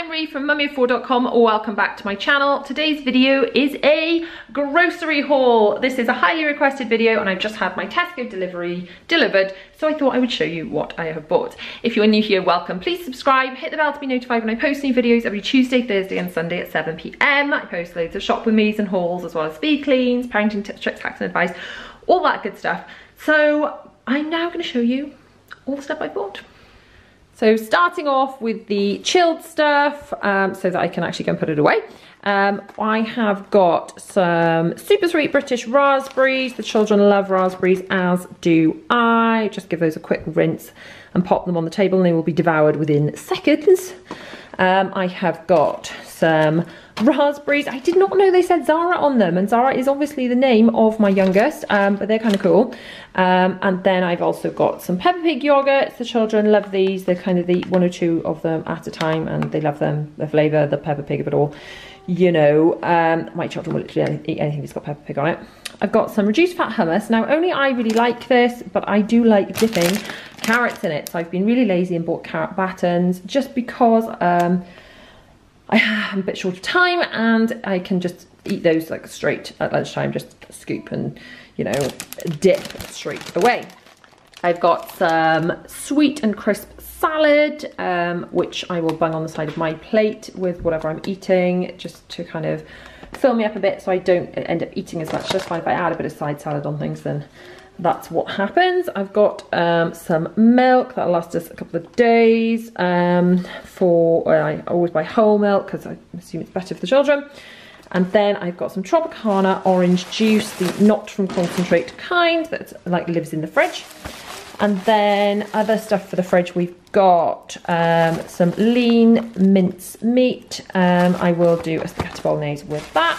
I'm Rhi from mummyoffour.com. Welcome back to my channel. Today's video is a grocery haul. This is a highly requested video and I've just had my Tesco delivery delivered, so I thought I would show you what I have bought. If you're new here, welcome. Please subscribe, hit the bell to be notified when I post new videos every Tuesday, Thursday and Sunday at 7pm. I post loads of shop with me's and hauls as well as speed cleans, parenting tips, tricks, hacks and advice, all that good stuff. So I'm now going to show you all the stuff I bought. So starting off with the chilled stuff um, so that I can actually go and put it away. Um, I have got some super sweet British raspberries. The children love raspberries, as do I. Just give those a quick rinse and pop them on the table and they will be devoured within seconds. Um, I have got some raspberries. I did not know they said Zara on them, and Zara is obviously the name of my youngest, um, but they're kind of cool. Um, and then I've also got some Peppa Pig yogurts. The children love these. They're kind of the one or two of them at a time, and they love them. The flavour, the Peppa Pig of it all. You know, um, my children will literally eat anything that's got Peppa Pig on it. I've got some reduced fat hummus. Now, only I really like this, but I do like dipping carrots in it. So I've been really lazy and bought carrot batons just because um, I'm a bit short of time and I can just eat those like straight at lunchtime, just scoop and, you know, dip straight away. I've got some sweet and crisp salad, um, which I will bung on the side of my plate with whatever I'm eating, just to kind of fill me up a bit so I don't end up eating as much. Just fine if I add a bit of side salad on things, then that's what happens. I've got um, some milk that'll last us a couple of days um, for, well, I always buy whole milk because I assume it's better for the children. And then I've got some Tropicana orange juice, the not from concentrate kind that like lives in the fridge. And then other stuff for the fridge, we've got um, some lean mince meat. Um, I will do a spaghetti bolognese with that.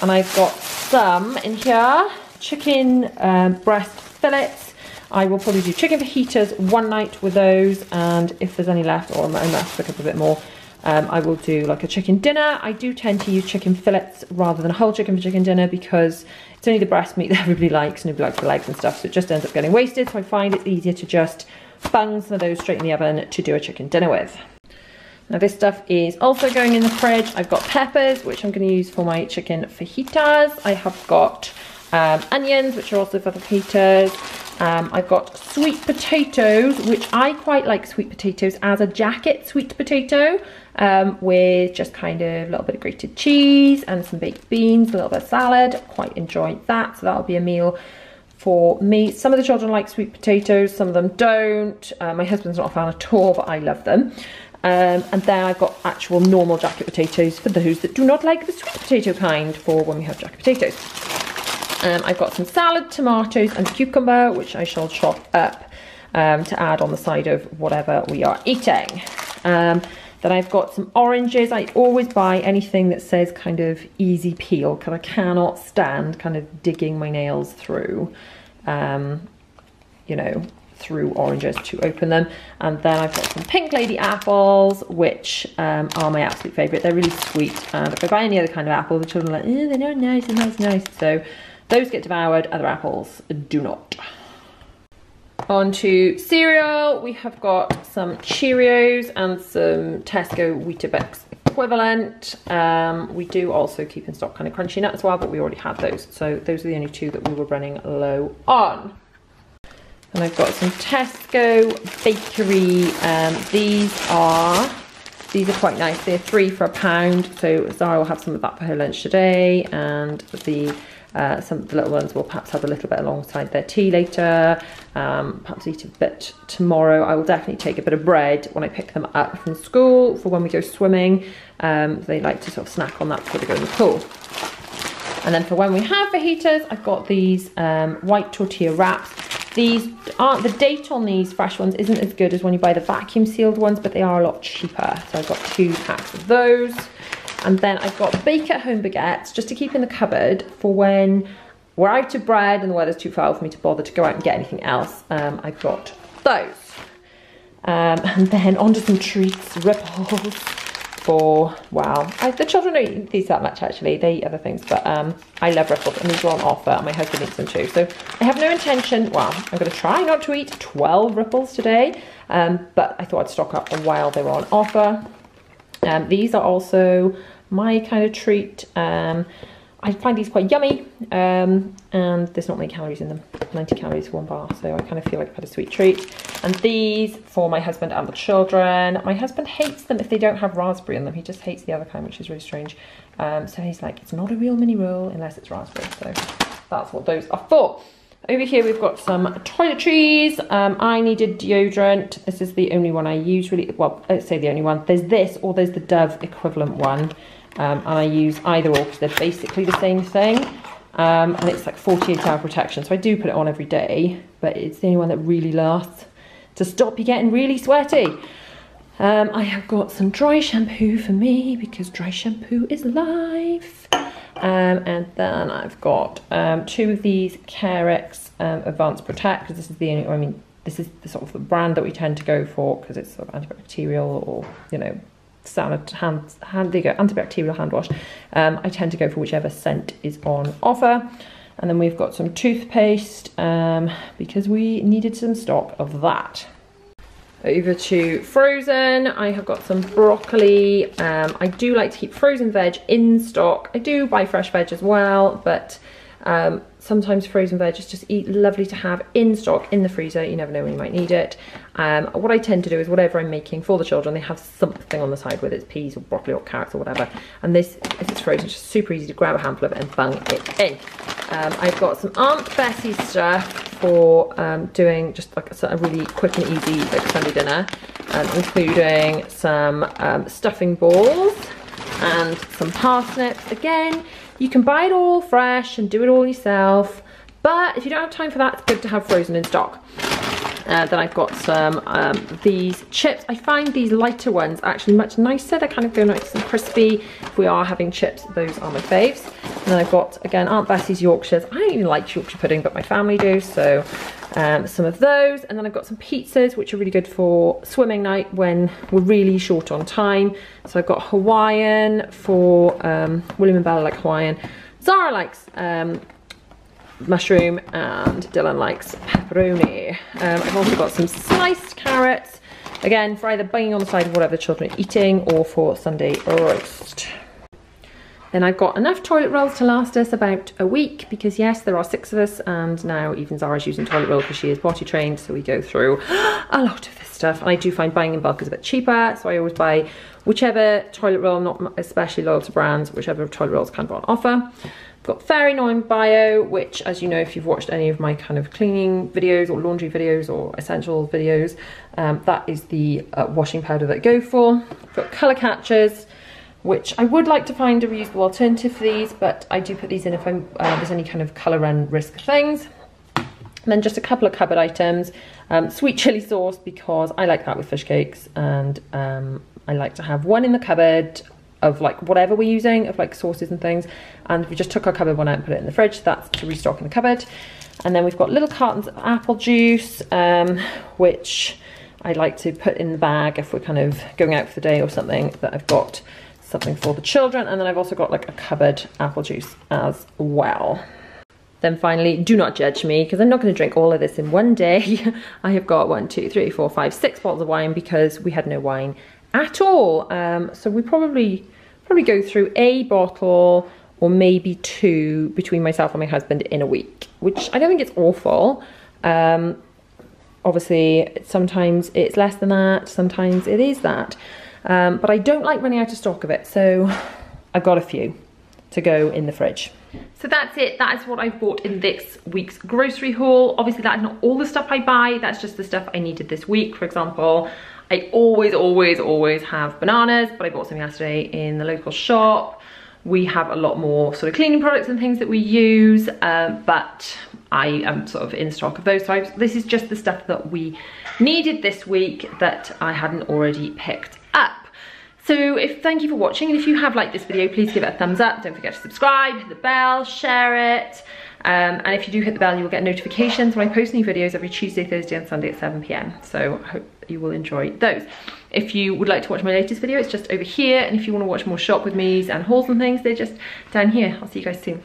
And I've got some in here chicken um, breast fillets. I will probably do chicken fajitas one night with those and if there's any left or I might pick up a bit more um, I will do like a chicken dinner. I do tend to use chicken fillets rather than a whole chicken for chicken dinner because it's only the breast meat that everybody likes. And nobody likes the legs and stuff, so it just ends up getting wasted. So I find it's easier to just bung some of those straight in the oven to do a chicken dinner with. Now this stuff is also going in the fridge. I've got peppers, which I'm going to use for my chicken fajitas. I have got um, onions, which are also for the fajitas. Um, I've got sweet potatoes, which I quite like sweet potatoes as a jacket sweet potato um, with just kind of a little bit of grated cheese and some baked beans, a little bit of salad. Quite enjoy that. So that'll be a meal for me. Some of the children like sweet potatoes, some of them don't. Uh, my husband's not a fan at all, but I love them. Um, and then I've got actual normal jacket potatoes for those that do not like the sweet potato kind for when we have jacket potatoes. Um, I've got some salad, tomatoes and cucumber, which I shall chop up um, to add on the side of whatever we are eating. Um, then I've got some oranges. I always buy anything that says kind of easy peel because I cannot stand kind of digging my nails through, um, you know, through oranges to open them. And then I've got some pink lady apples, which um, are my absolute favourite. They're really sweet. And if I buy any other kind of apple, the children are like, oh, they're not nice, they're nice, nice. So those get devoured, other apples do not. On to cereal, we have got some Cheerios and some Tesco Weetabix equivalent. Um, we do also keep in stock kind of crunchy nuts as well, but we already had those. So those are the only two that we were running low on. And I've got some Tesco bakery. Um, these are these are quite nice. They're three for a pound. So Zara will have some of that for her lunch today, and the uh, some of the little ones will perhaps have a little bit alongside their tea later, um, perhaps eat a bit tomorrow. I will definitely take a bit of bread when I pick them up from school for when we go swimming. Um, they like to sort of snack on that before they go in the pool. And then for when we have fajitas, I've got these um, white tortilla wraps. These aren't, the date on these fresh ones isn't as good as when you buy the vacuum sealed ones, but they are a lot cheaper. So I've got two packs of those. And then I've got bake at home baguettes just to keep in the cupboard for when we're out of bread and the weather's too foul for me to bother to go out and get anything else. Um, I've got those. Um, and then onto some treats, ripples for, wow. I, the children don't eat these that much actually, they eat other things, but um, I love ripples and these are on offer and my husband eats them too. So I have no intention, well, I'm gonna try not to eat 12 ripples today, um, but I thought I'd stock up while they were on offer. Um, these are also my kind of treat. Um, I find these quite yummy um, and there's not many calories in them, 90 calories for one bar, so I kind of feel like I've had a sweet treat. And these for my husband and the children. My husband hates them if they don't have raspberry in them. He just hates the other kind, which is really strange. Um, so he's like, it's not a real mini roll unless it's raspberry. So that's what those are for. Over here we've got some toiletries. Um, I needed deodorant. This is the only one I use really. Well, let's say the only one. There's this or there's the Dove equivalent one. Um, and I use either or because they're basically the same thing. Um, and it's like 48 hour protection. So I do put it on every day, but it's the only one that really lasts to stop you getting really sweaty. Um, I have got some dry shampoo for me because dry shampoo is life. Um, and then I've got um, two of these Carex um, Advanced Protect because this is the only, I mean, this is the sort of the brand that we tend to go for because it's sort of antibacterial or, you know, salad hand, hand, there you go, antibacterial hand wash. Um, I tend to go for whichever scent is on offer. And then we've got some toothpaste um, because we needed some stock of that. Over to frozen, I have got some broccoli. Um, I do like to keep frozen veg in stock. I do buy fresh veg as well, but um, sometimes frozen veg is just eat, lovely to have in stock in the freezer. You never know when you might need it. Um, what I tend to do is whatever I'm making for the children, they have something on the side, whether it's peas or broccoli or carrots or whatever. And this, if it's frozen, it's just super easy to grab a handful of it and bung it in. Um, I've got some Aunt Bessie stuff for um, doing just like a, a, really quick and easy like Sunday dinner, um, including some um, stuffing balls and some parsnips. Again, you can buy it all fresh and do it all yourself, but if you don't have time for that, it's good to have frozen in stock. Uh, then I've got some um, these chips. I find these lighter ones actually much nicer. They kind of feel nice and crispy. If we are having chips, those are my faves. And then I've got, again, Aunt Bessie's Yorkshires. I don't even like Yorkshire pudding, but my family do, so um, some of those. And then I've got some pizzas, which are really good for swimming night when we're really short on time. So I've got Hawaiian for um, William and Bella like Hawaiian. Zara likes um, mushroom and Dylan likes pepperoni. Um, I've also got some sliced carrots, again for either banging on the side of whatever the children are eating or for Sunday roast. Then I've got enough toilet rolls to last us about a week because yes, there are six of us and now even Zara's using toilet roll because she is potty trained. So we go through a lot of this stuff. And I do find buying in bulk is a bit cheaper. So I always buy whichever toilet roll, not especially loyal to brands, whichever toilet roll is kind of on offer. Got Fairy Non Bio, which as you know, if you've watched any of my kind of cleaning videos or laundry videos or essential videos, um, that is the uh, washing powder that I go for. Got colour catchers, which I would like to find a reusable alternative for these, but I do put these in if I'm, uh, there's any kind of colour run risk things. And then just a couple of cupboard items. Um, sweet chili sauce because I like that with fish cakes and um, I like to have one in the cupboard of like whatever we're using of like sauces and things and we just took our cupboard one out and put it in the fridge that's to restock in the cupboard and then we've got little cartons of apple juice um, which I like to put in the bag if we're kind of going out for the day or something that I've got something for the children. And then I've also got like a cupboard apple juice as well. Then finally, do not judge me because I'm not going to drink all of this in one day. I have got one, two, three, four, five, six bottles of wine because we had no wine at all. Um, so we probably probably go through a bottle or maybe two between myself and my husband in a week, which I don't think it's awful. Um, obviously, sometimes it's less than that, sometimes it is that. Um, but I don't like running out of stock of it, so I've got a few to go in the fridge. So that's it, that is what I've bought in this week's grocery haul. Obviously that's not all the stuff I buy, that's just the stuff I needed this week. For example, I always, always, always have bananas, but I bought some yesterday in the local shop. We have a lot more sort of cleaning products and things that we use, um, but I am sort of in stock of those types. This is just the stuff that we needed this week that I hadn't already picked up. So if thank you for watching and if you have liked this video please give it a thumbs up don't forget to subscribe hit the bell share it um, and if you do hit the bell you will get notifications when I post new videos every Tuesday Thursday and Sunday at 7pm so you will enjoy those. If you would like to watch my latest video it's just over here. And if you want to watch more shop with me's and hauls and things they're just down here. I'll see you guys soon